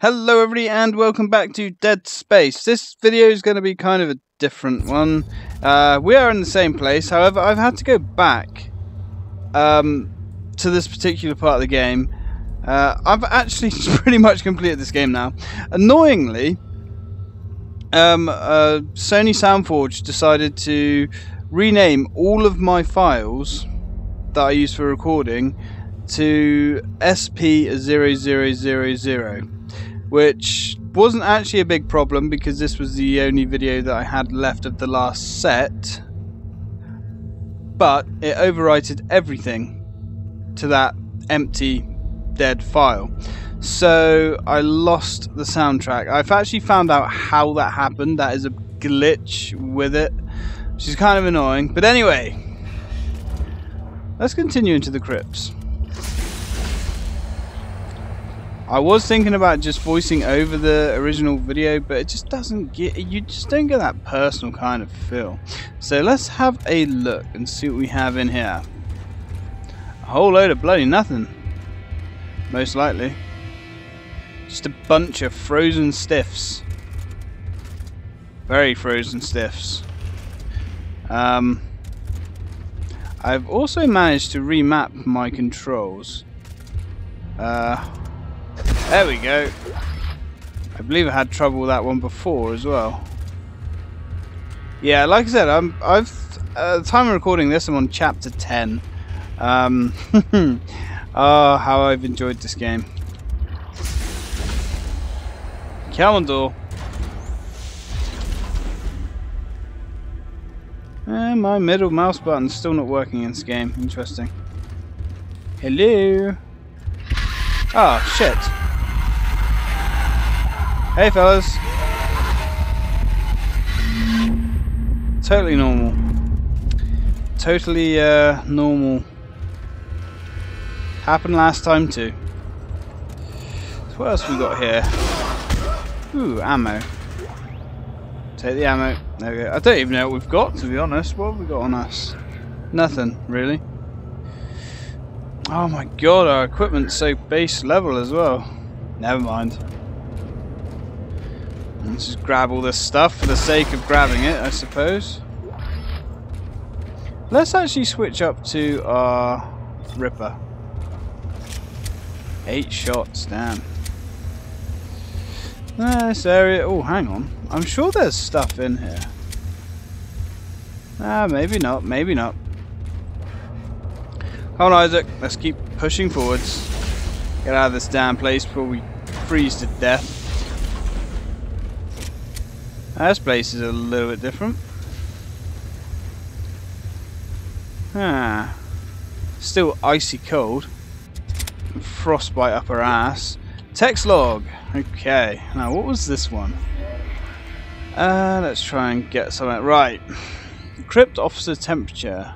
Hello everybody and welcome back to Dead Space. This video is going to be kind of a different one. Uh, we are in the same place, however I've had to go back um, to this particular part of the game. Uh, I've actually pretty much completed this game now. Annoyingly, um, uh, Sony Soundforge decided to rename all of my files that I use for recording to SP0000 which wasn't actually a big problem because this was the only video that I had left of the last set. But it overwrited everything to that empty dead file. So I lost the soundtrack. I've actually found out how that happened. That is a glitch with it which is kind of annoying. But anyway let's continue into the crypts I was thinking about just voicing over the original video, but it just doesn't get, you just don't get that personal kind of feel. So let's have a look and see what we have in here. A whole load of bloody nothing. Most likely. Just a bunch of frozen stiffs. Very frozen stiffs. Um, I've also managed to remap my controls. Uh, there we go. I believe I had trouble with that one before as well. Yeah, like I said, I'm, I've the time of recording this, I'm on chapter 10. Um, oh, how I've enjoyed this game. Calendar. And eh, my middle mouse button's still not working in this game. Interesting. Hello. Oh, shit. Hey fellas. Totally normal. Totally uh, normal. Happened last time too. So what else we got here? Ooh, ammo. Take the ammo. There we go. I don't even know what we've got to be honest. What have we got on us? Nothing, really. Oh my god, our equipment's so base level as well. Never mind. Let's just grab all this stuff for the sake of grabbing it, I suppose. Let's actually switch up to our Ripper. Eight shots, damn. this area... Oh, hang on. I'm sure there's stuff in here. Ah, maybe not, maybe not. Come on, Isaac. Let's keep pushing forwards. Get out of this damn place before we freeze to death. This place is a little bit different. Ah. Still icy cold. Frostbite up her ass. Text log. Okay. Now, what was this one? Uh, let's try and get something. Right. Crypt officer temperature.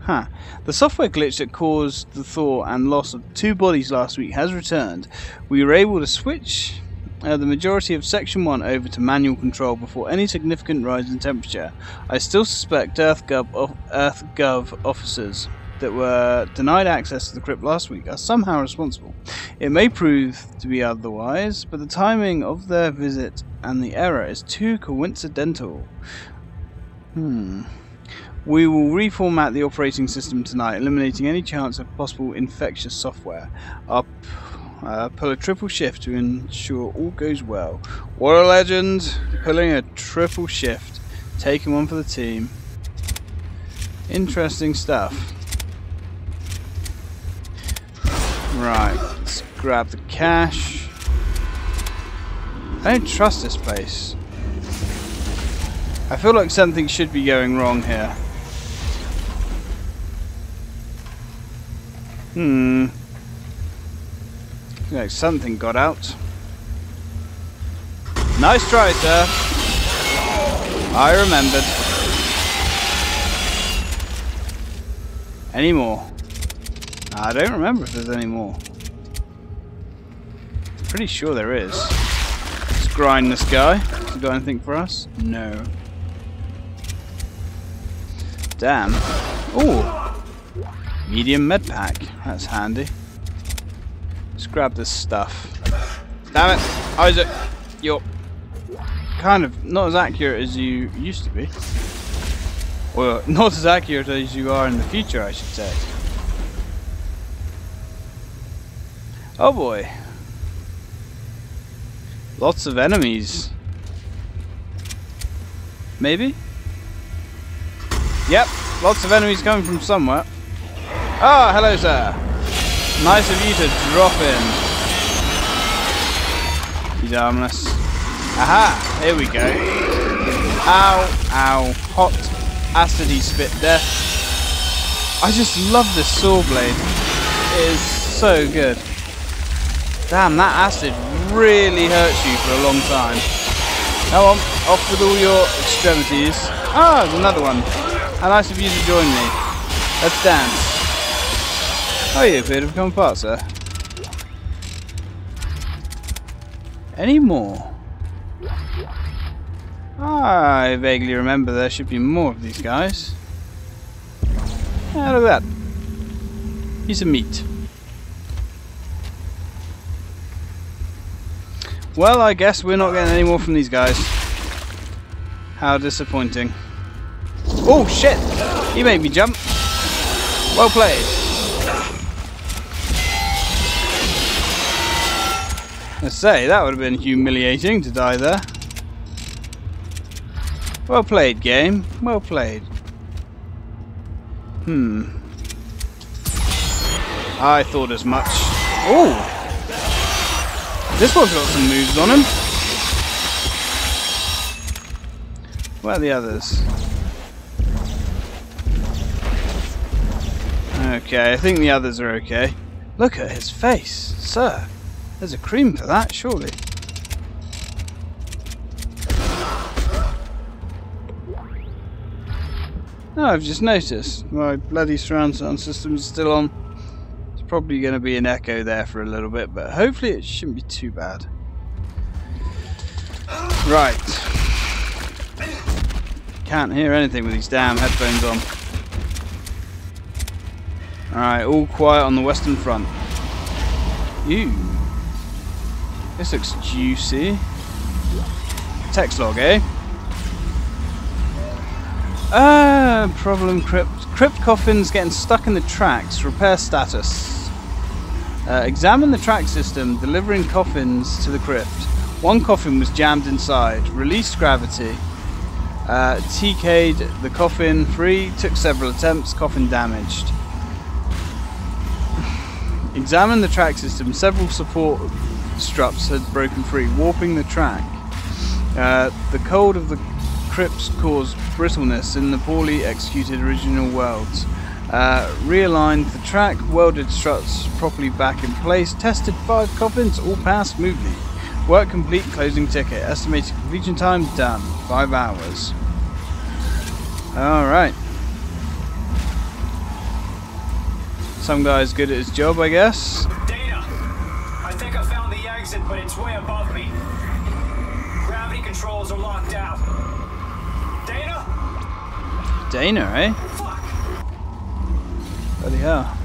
Huh. The software glitch that caused the thaw and loss of two bodies last week has returned. We were able to switch uh, the majority of Section 1 over to manual control before any significant rise in temperature. I still suspect EarthGov, EarthGov officers that were denied access to the crypt last week are somehow responsible. It may prove to be otherwise, but the timing of their visit and the error is too coincidental. Hmm. We will reformat the operating system tonight, eliminating any chance of possible infectious software. Our uh, pull a triple shift to ensure all goes well. What a legend! Pulling a triple shift. Taking one for the team. Interesting stuff. Right, let's grab the cash. I don't trust this place. I feel like something should be going wrong here. Hmm. Like something got out. Nice try, sir. I remembered. Any more? I don't remember if there's any more. Pretty sure there is. Let's grind this guy. Has he got anything for us? No. Damn. Ooh. Medium med pack. That's handy. Let's grab this stuff. Damn it, Isaac. You're kind of not as accurate as you used to be. Well, not as accurate as you are in the future, I should say. Oh boy. Lots of enemies. Maybe? Yep, lots of enemies coming from somewhere. Ah, hello sir. Nice of you to drop in. He's harmless. Aha, here we go. Ow, ow, hot, acidy spit death. I just love this saw blade. It is so good. Damn, that acid really hurts you for a long time. Come on, off with all your extremities. Ah, there's another one. How nice of you to join me. Let's dance. Oh, have come apart, sir. Any more? I vaguely remember there should be more of these guys. Ah, look at that. Piece of meat. Well, I guess we're not getting any more from these guys. How disappointing. Oh, shit! He made me jump. Well played. I say, that would have been humiliating to die there. Well played, game. Well played. Hmm. I thought as much. Oh! This one's got some moves on him. Where are the others? Okay, I think the others are okay. Look at his face, sir. There's a cream for that, surely. No, I've just noticed. My bloody surround sound system's still on It's probably going to be an echo there for a little bit, but hopefully it shouldn't be too bad. Right. Can't hear anything with these damn headphones on. Alright, all quiet on the western front. Ew. This looks juicy. Text log, eh? Ah, problem crypt. Crypt coffins getting stuck in the tracks. Repair status. Uh, examine the track system, delivering coffins to the crypt. One coffin was jammed inside, released gravity, uh, TK'd the coffin free, took several attempts, coffin damaged. Examine the track system, several support struts had broken free, warping the track. Uh, the cold of the crypts caused brittleness in the poorly executed original welds. Uh, realigned the track, welded struts properly back in place, tested five coffins, all passed smoothly. Work complete, closing ticket. Estimated completion time done. Five hours. Alright. Some guy's good at his job, I guess. Exit, but it's way above me. Gravity controls are locked out. Dana? Dana, eh? Bloody hell.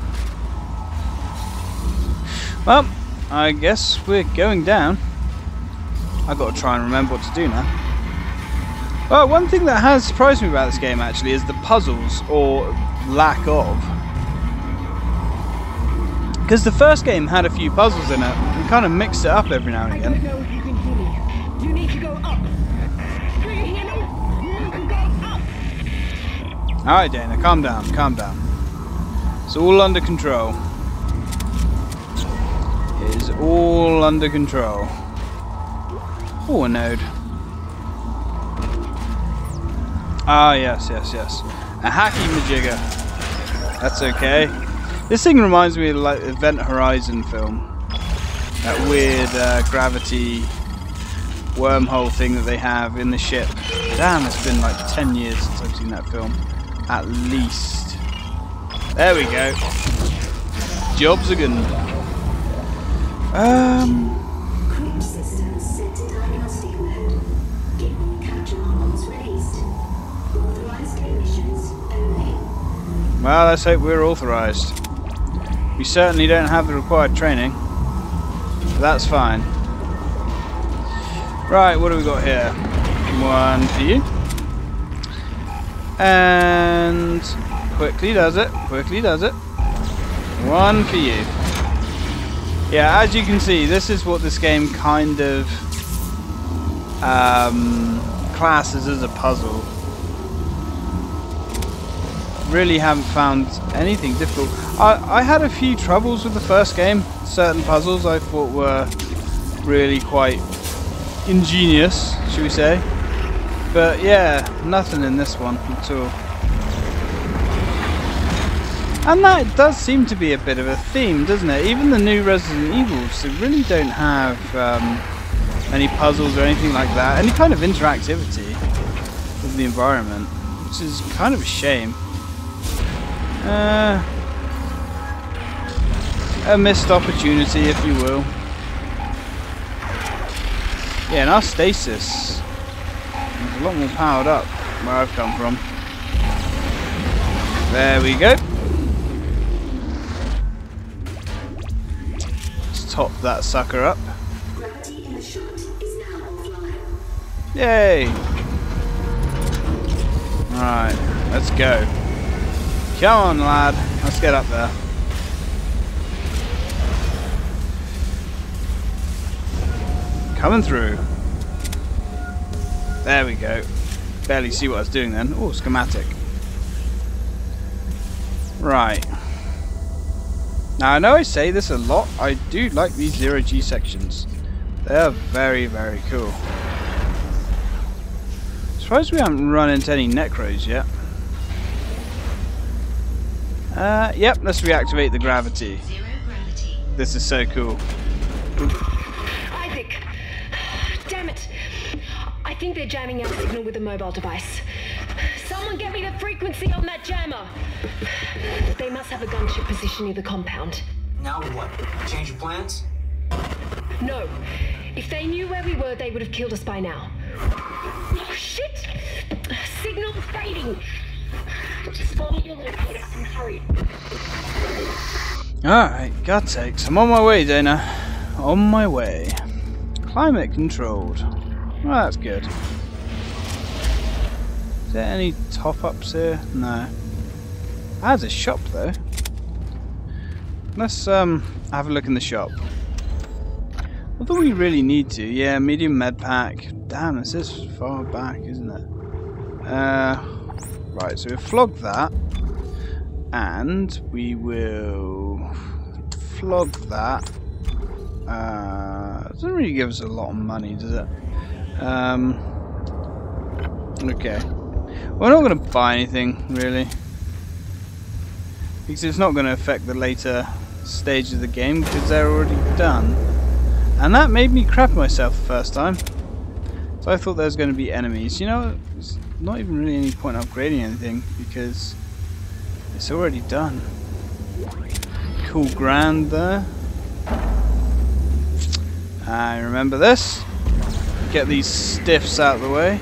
Well, I guess we're going down. I've got to try and remember what to do now. Well, one thing that has surprised me about this game actually is the puzzles, or lack of. Because the first game had a few puzzles in it, and kind of mixed it up every now and again. Alright Dana, calm down, calm down. It's all under control. It is all under control. Oh, a node. Ah, yes, yes, yes. A hacky majigger. That's okay. This thing reminds me of like Event Horizon film. That weird uh, gravity wormhole thing that they have in the ship. Damn, it's been like 10 years since I've seen that film. At least. There we go. Jobs again. Um. Well, let's hope we're authorised. We certainly don't have the required training. That's fine. Right, what do we got here? One for you. And quickly does it. Quickly does it. One for you. Yeah, as you can see, this is what this game kind of um, classes as a puzzle. Really haven't found anything difficult. I, I had a few troubles with the first game. Certain puzzles I thought were really quite ingenious, should we say. But yeah, nothing in this one at all. And that does seem to be a bit of a theme, doesn't it? Even the new Resident Evils, they really don't have um, any puzzles or anything like that. Any kind of interactivity with the environment, which is kind of a shame. Uh, a missed opportunity, if you will. Yeah, and our stasis is a lot more powered up where I've come from. There we go. Let's top that sucker up. Yay! Alright, let's go. Come on, lad. Let's get up there. Coming through. There we go. Barely see what I was doing then. Oh, schematic. Right. Now I know I say this a lot, I do like these zero G sections. They are very, very cool. Surprised we haven't run into any Necros yet. Uh, yep, let's reactivate the gravity. This is so cool. Isaac! Damn it! I think they're jamming our signal with a mobile device. Someone get me the frequency on that jammer! They must have a gunship position near the compound. Now what? Change your plans? No. If they knew where we were, they would have killed us by now. Oh, shit! Signal fading! Alright, God sakes. I'm on my way, Dana. On my way. Climate controlled. Well, that's good. Is there any top-ups here? No. There's a shop, though. Let's um have a look in the shop. Do we really need to? Yeah, medium med pack. Damn, this is far back, isn't it? Uh, right, so we'll flog that. And we will flog that. Uh, doesn't really give us a lot of money, does it? Um, okay. We're not going to buy anything, really. Because it's not going to affect the later stage of the game, because they're already done. And that made me crap myself the first time. So I thought there was going to be enemies. You know, not even really any point upgrading anything, because it's already done. Cool grand there. I remember this. Get these stiffs out of the way.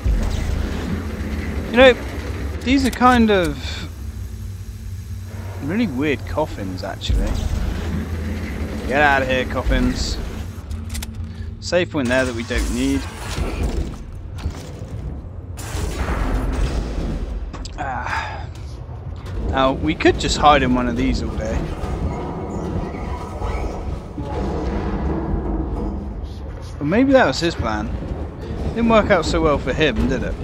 You know, these are kind of really weird coffins, actually. Get out of here, coffins. Save point there that we don't need. Now, we could just hide in one of these all day. But maybe that was his plan. Didn't work out so well for him, did it?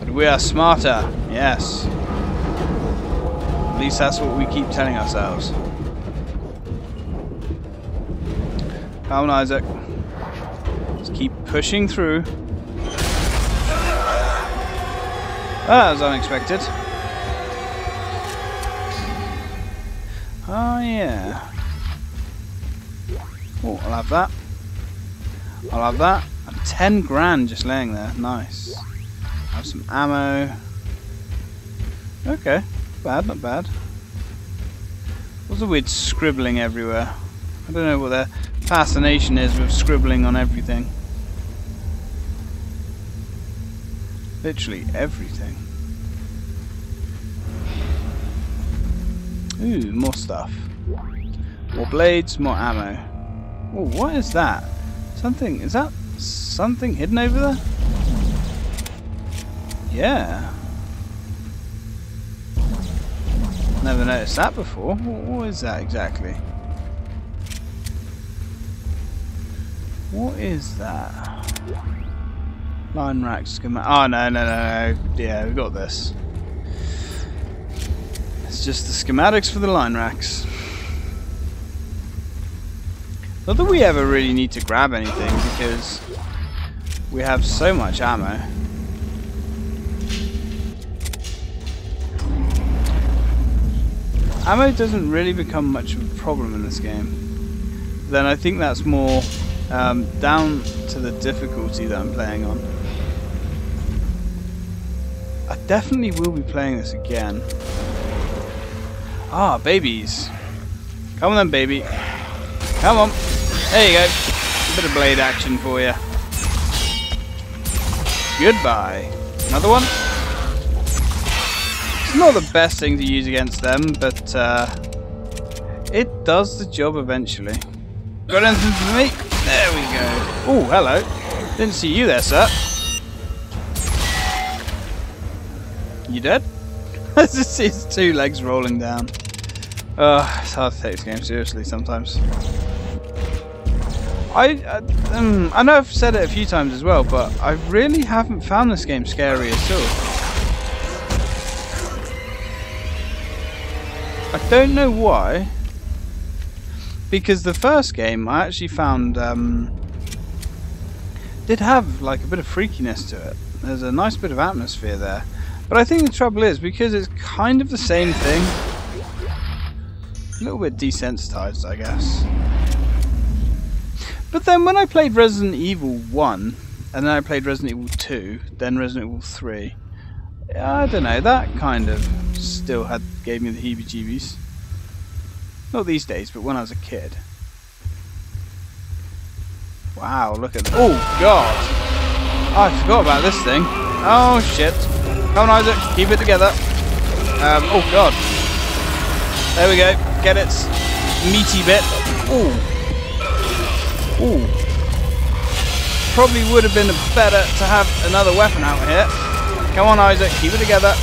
But we are smarter, yes. At least that's what we keep telling ourselves. Come on, Isaac. Just keep pushing through. Ah, that was unexpected. Oh, yeah. Oh, I'll have that. I'll have that. And 10 grand just laying there. Nice. Have some ammo. Okay. Bad, not bad. What's a weird scribbling everywhere? I don't know what their fascination is with scribbling on everything. Literally everything. Ooh, more stuff. More blades, more ammo. Oh, what is that? Something, is that something hidden over there? Yeah. Never noticed that before. What, is that exactly? What is that? Line rack schematic. Oh, no, no, no, no. Yeah, we got this. Just the schematics for the line racks. Not that we ever really need to grab anything because we have so much ammo. Ammo doesn't really become much of a problem in this game. Then I think that's more um, down to the difficulty that I'm playing on. I definitely will be playing this again. Ah, babies. Come on then, baby. Come on. There you go. A bit of blade action for you. Goodbye. Another one? It's not the best thing to use against them, but uh, it does the job eventually. Got anything for me? There we go. Oh, hello. Didn't see you there, sir. You dead? See his two legs rolling down. It's hard to take this game seriously sometimes. I, uh, um, I know I've said it a few times as well, but I really haven't found this game scary at all. I don't know why. Because the first game I actually found um, did have like a bit of freakiness to it. There's a nice bit of atmosphere there. But I think the trouble is because it's kind of the same thing. A little bit desensitized, I guess. But then when I played Resident Evil 1, and then I played Resident Evil 2, then Resident Evil 3, I don't know, that kind of still had gave me the heebie-jeebies. Not these days, but when I was a kid. Wow, look at that. Oh, God! Oh, I forgot about this thing. Oh, shit. Come on, Isaac. Keep it together. Um, oh, God. There we go. Get its Meaty bit. Ooh. Ooh. Probably would have been better to have another weapon out here. Come on, Isaac. Keep it together.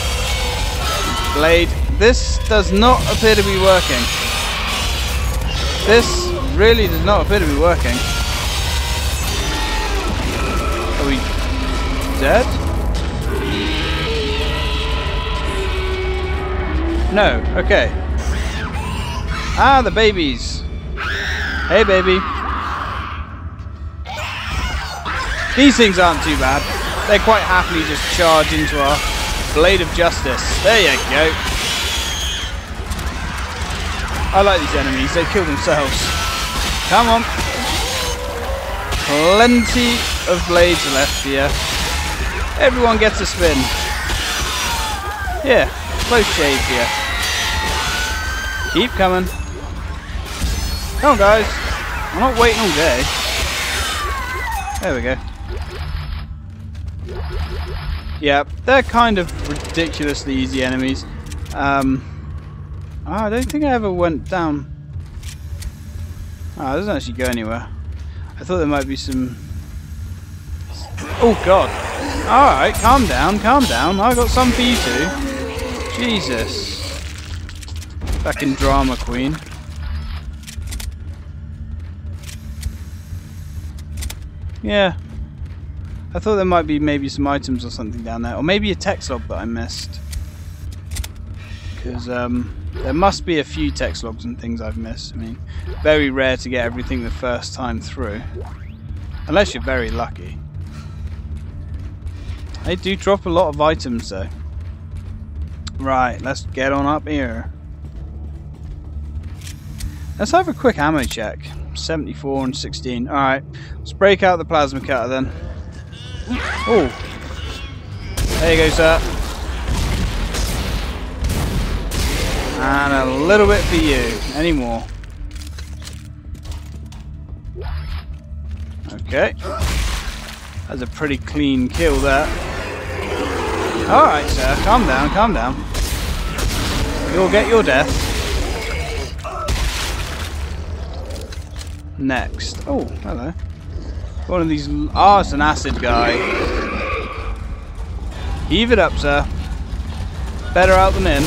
Blade. This does not appear to be working. This really does not appear to be working. Are we dead? No, okay. Ah, the babies. Hey, baby. These things aren't too bad. They quite happily just charge into our blade of justice. There you go. I like these enemies. They kill themselves. Come on. Plenty of blades left here. Everyone gets a spin. Yeah, close shave here. Keep coming. Come on, guys. I'm not waiting all day. There we go. Yeah, they're kind of ridiculously easy enemies. Um, oh, I don't think I ever went down. Oh, it doesn't actually go anywhere. I thought there might be some... Oh, God. Alright, calm down, calm down. I got some for you too. Jesus. Back in Drama Queen. Yeah. I thought there might be maybe some items or something down there. Or maybe a text log that I missed. Because um, there must be a few text logs and things I've missed. I mean, very rare to get everything the first time through. Unless you're very lucky. They do drop a lot of items though. Right, let's get on up here. Let's have a quick ammo check. 74 and 16. Alright, let's break out the plasma cutter then. Oh. There you go, sir. And a little bit for you. Any more? Okay. That's a pretty clean kill there. Alright, sir. Calm down, calm down. You'll get your death. Next. Oh, hello. One of these... Ah, oh, it's an acid guy. Heave it up, sir. Better out than in.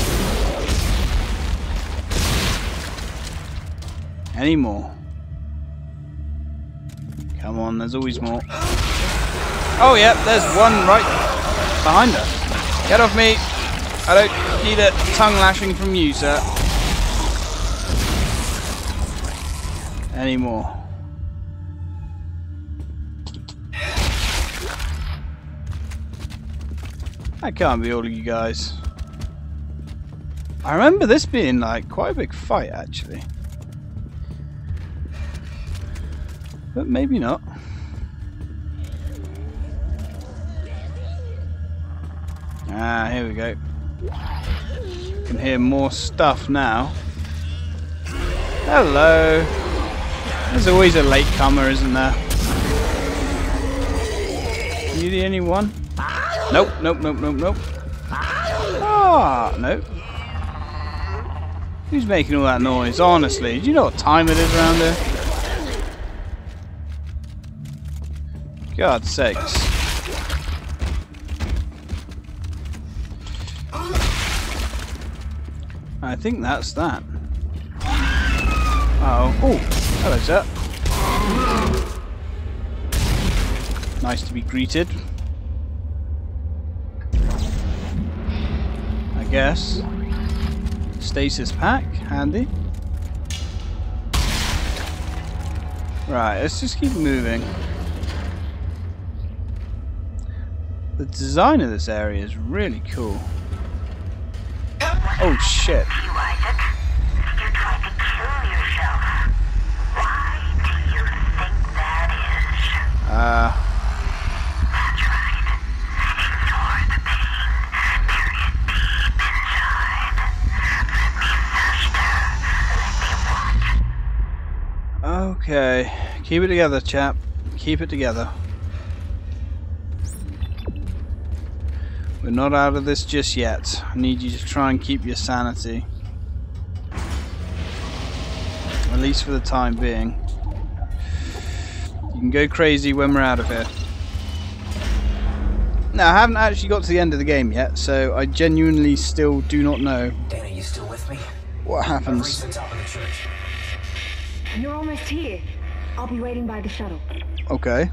Any more? Come on, there's always more. Oh, yeah, there's one right behind us. Get off me. I don't need a tongue lashing from you, sir. Any more? That can't be all of you guys. I remember this being like quite a big fight actually. But maybe not. Ah, here we go. Can hear more stuff now. Hello. There's always a latecomer, isn't there? Are You the only one? Nope, nope, nope, nope, nope. Ah, nope. Who's making all that noise? Honestly, do you know what time it is around here? God's sakes. I think that's that. Uh oh. Oh, hello, sir. Nice to be greeted. I guess. Stasis pack, handy. Right, let's just keep moving. The design of this area is really cool. Oh shit. Okay, keep it together, chap. Keep it together. We're not out of this just yet. I need you to try and keep your sanity. At least for the time being. You can go crazy when we're out of here. Now, I haven't actually got to the end of the game yet, so I genuinely still do not know. Dana, you still with me? What happens? You're almost here. I'll be waiting by the shuttle. Okay.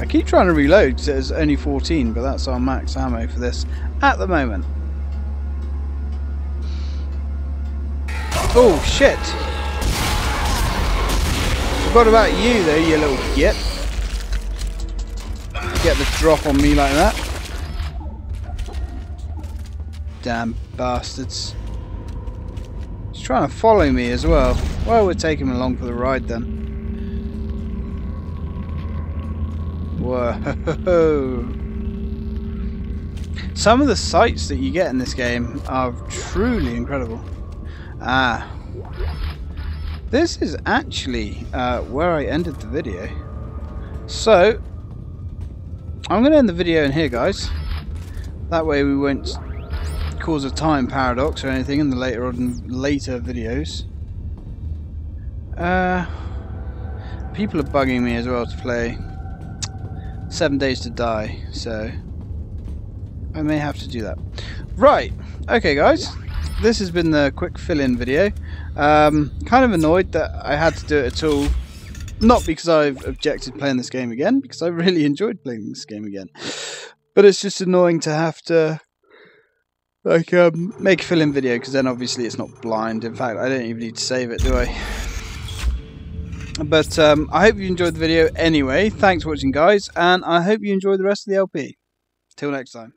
I keep trying to reload because it's only 14, but that's our max ammo for this at the moment. Oh, shit! Forgot about you though, you little git. Get the drop on me like that. Damn bastards He's trying to follow me as well. Well, we're taking him along for the ride then. Whoa. Some of the sights that you get in this game are truly incredible. Ah. This is actually uh, where I ended the video. So, I'm going to end the video in here, guys. That way we won't cause a time paradox or anything in the later on later videos. Uh, people are bugging me as well to play Seven Days to Die, so I may have to do that. Right, okay guys, this has been the quick fill-in video. Um, kind of annoyed that I had to do it at all. Not because I've objected playing this game again, because I really enjoyed playing this game again. But it's just annoying to have to like um, make a fill-in video because then obviously it's not blind. In fact, I don't even need to save it, do I? But um, I hope you enjoyed the video anyway. Thanks for watching, guys, and I hope you enjoy the rest of the LP. Till next time.